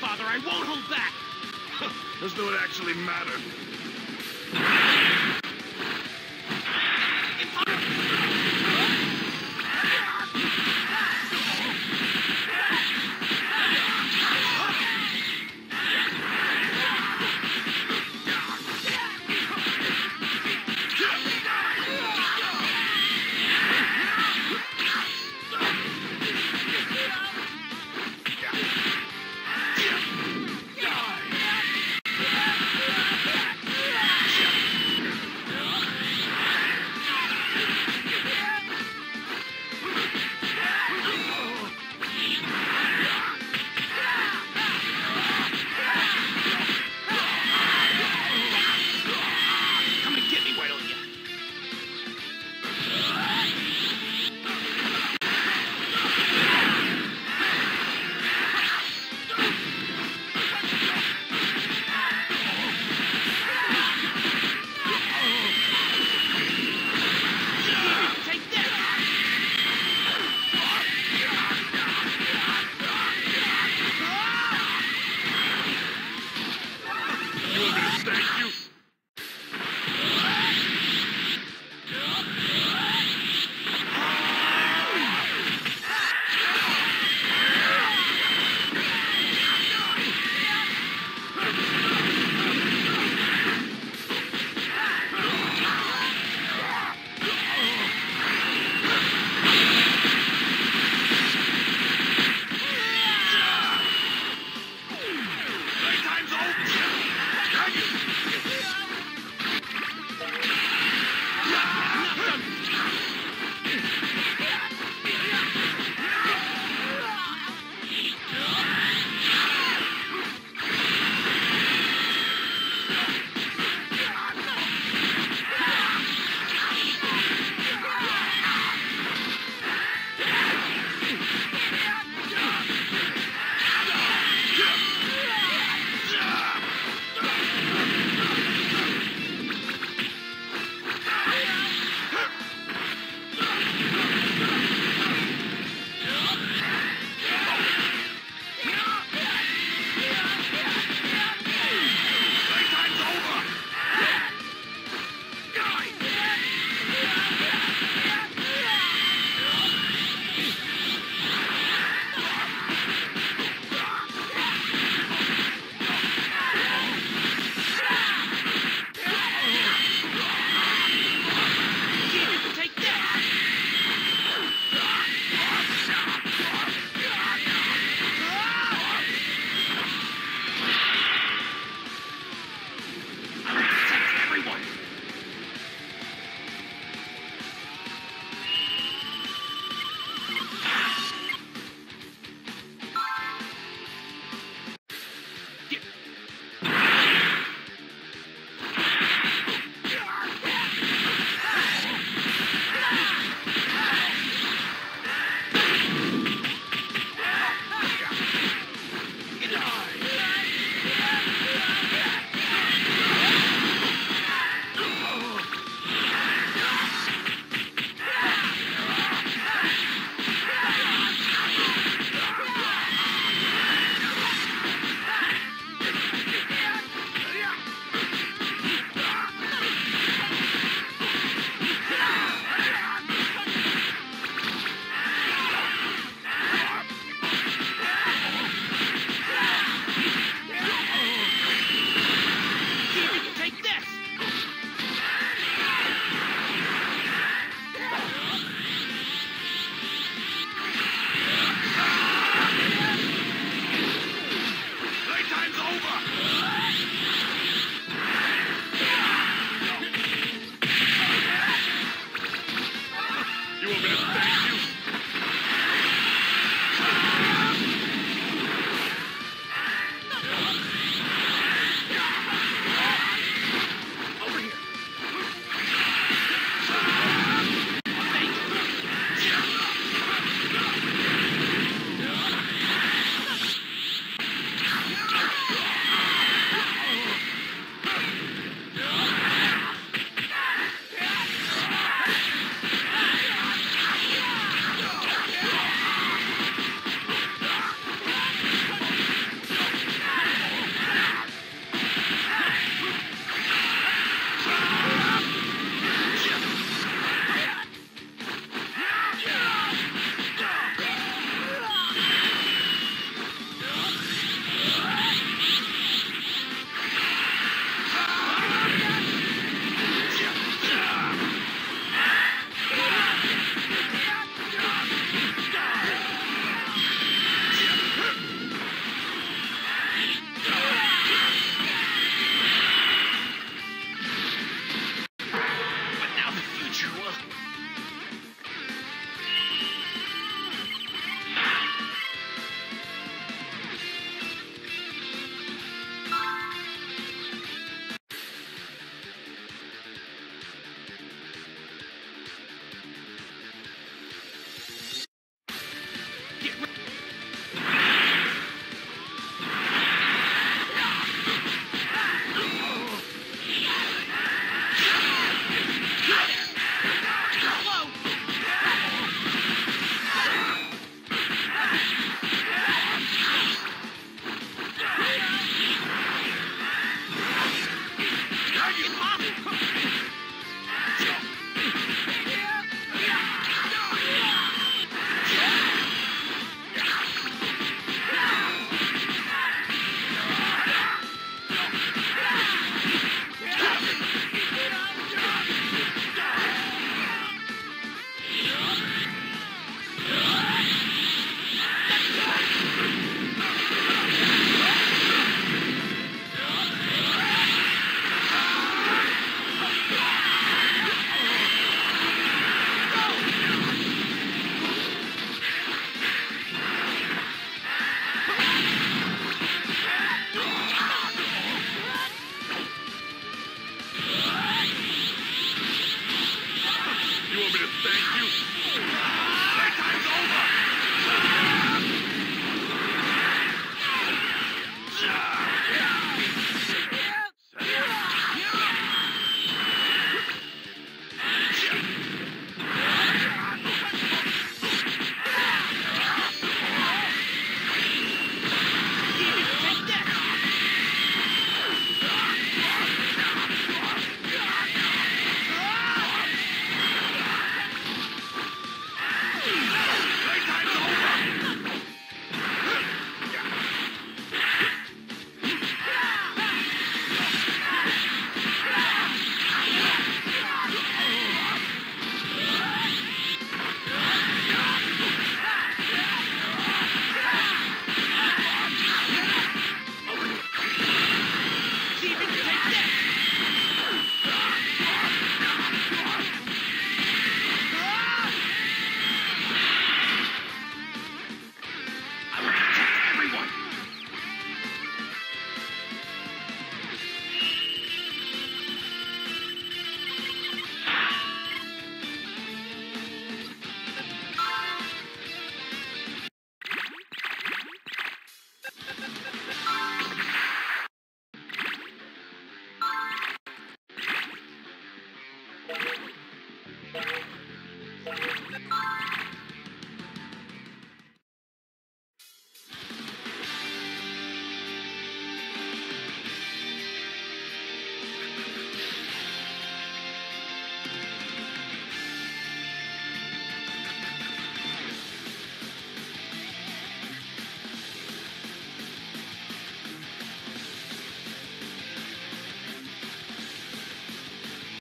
Father, I won't hold back! Does not actually matter?